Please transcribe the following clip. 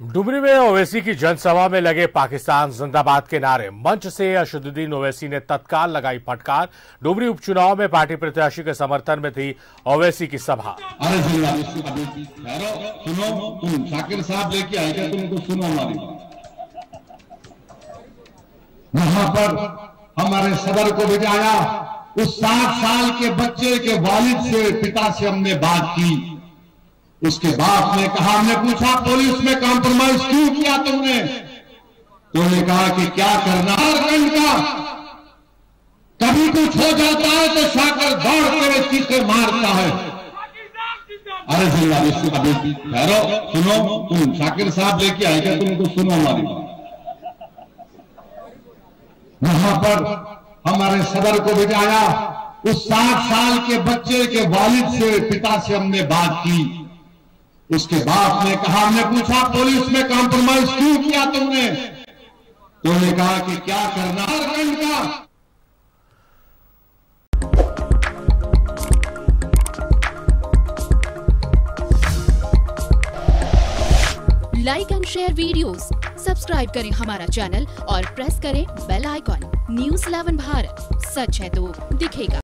डुमरी में ओवैसी की जनसभा में लगे पाकिस्तान जिंदाबाद के नारे। मंच से असदुद्दीन ओवैसी ने तत्काल लगाई फटकार। डुबरी उपचुनाव में पार्टी प्रत्याशी के समर्थन में थी ओवैसी की सभा। वहाँ पर हमारे सदर को बिठाया उस सात साल के बच्चे के वालिद से, पिता से हमने बात की। उसके बाप ने कहा, हमने पूछा, पुलिस में कॉम्प्रोमाइज क्यों किया तुमने? तुमने कहा कि क्या करना झारखंड का? कभी कुछ हो जाता है तो शाकर दौड़ कर चीखे मारता है। अरे जिला अभी ठहरो, सुनो, तुम शाकिर साहब लेके आएगा तुमको सुनो हमारी वहाँ पर हमारे सदर को भिजाया। उस सात साल के बच्चे के वालिद से, पिता से हमने बात की। उसके बाप ने कहा हमने पूछा पुलिस में कॉम्प्रोमाइज क्यों किया तुमने? तुमने कहा कि क्या करना का। Like and share videos, subscribe करें हमारा चैनल और प्रेस करें बेल आइकॉन न्यूज़ 11 भारत सच है तो दिखेगा।